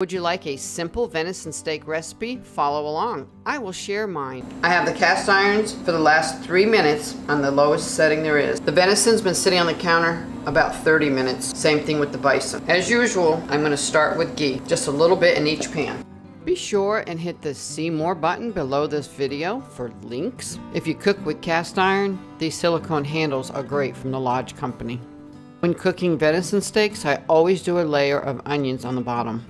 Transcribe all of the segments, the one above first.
Would you like a simple venison steak recipe? Follow along. I will share mine. I have the cast irons for the last three minutes on the lowest setting there is. The venison's been sitting on the counter about 30 minutes. Same thing with the bison. As usual, I'm going to start with ghee, just a little bit in each pan. Be sure and hit the see more button below this video for links. If you cook with cast iron, these silicone handles are great from the Lodge Company. When cooking venison steaks, I always do a layer of onions on the bottom.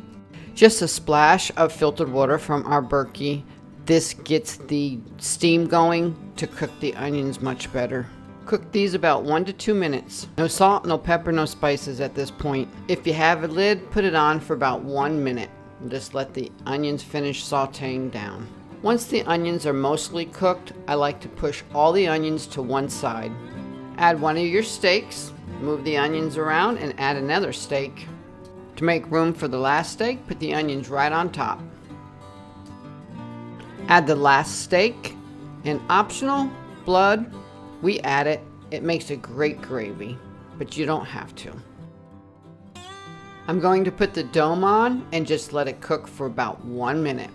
Just a splash of filtered water from our Berkey. This gets the steam going to cook the onions much better. Cook these about one to two minutes. No salt, no pepper, no spices at this point. If you have a lid, put it on for about one minute. Just let the onions finish sauteing down. Once the onions are mostly cooked, I like to push all the onions to one side. Add one of your steaks, move the onions around, and add another steak. To make room for the last steak, put the onions right on top. Add the last steak and optional blood. We add it. It makes a great gravy, but you don't have to. I'm going to put the dome on and just let it cook for about one minute.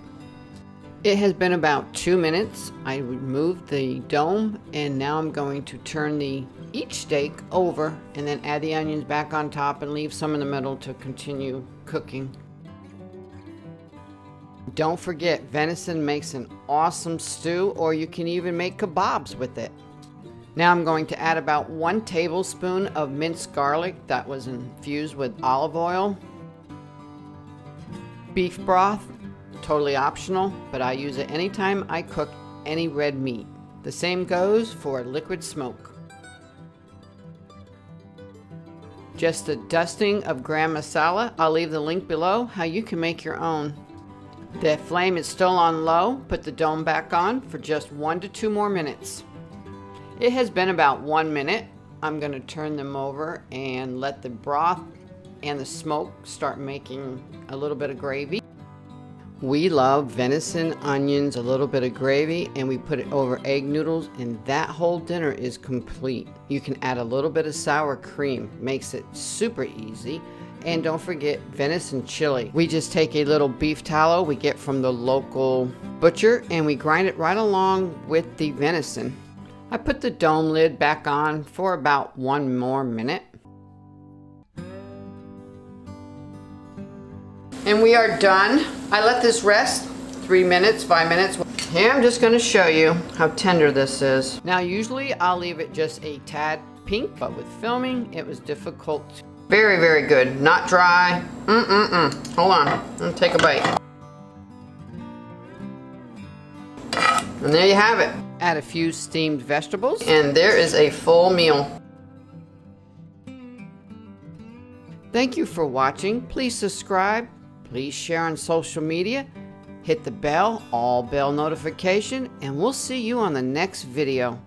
It has been about two minutes. I removed the dome and now I'm going to turn the each steak over and then add the onions back on top and leave some in the middle to continue cooking. Don't forget, venison makes an awesome stew or you can even make kebabs with it. Now I'm going to add about one tablespoon of minced garlic that was infused with olive oil, beef broth, Totally optional, but I use it anytime I cook any red meat. The same goes for liquid smoke. Just a dusting of garam masala. I'll leave the link below how you can make your own. The flame is still on low. Put the dome back on for just one to two more minutes. It has been about one minute. I'm going to turn them over and let the broth and the smoke start making a little bit of gravy. We love venison, onions, a little bit of gravy, and we put it over egg noodles, and that whole dinner is complete. You can add a little bit of sour cream, makes it super easy. And don't forget venison chili. We just take a little beef tallow we get from the local butcher and we grind it right along with the venison. I put the dome lid back on for about one more minute. And we are done. I let this rest three minutes, five minutes. Here I'm just gonna show you how tender this is. Now usually I'll leave it just a tad pink, but with filming it was difficult. Very, very good. Not dry. Mm-mm-mm. Hold on, me take a bite. And there you have it. Add a few steamed vegetables. And there is a full meal. Thank you for watching. Please subscribe, Please share on social media, hit the bell, all bell notification, and we'll see you on the next video.